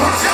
Watch out!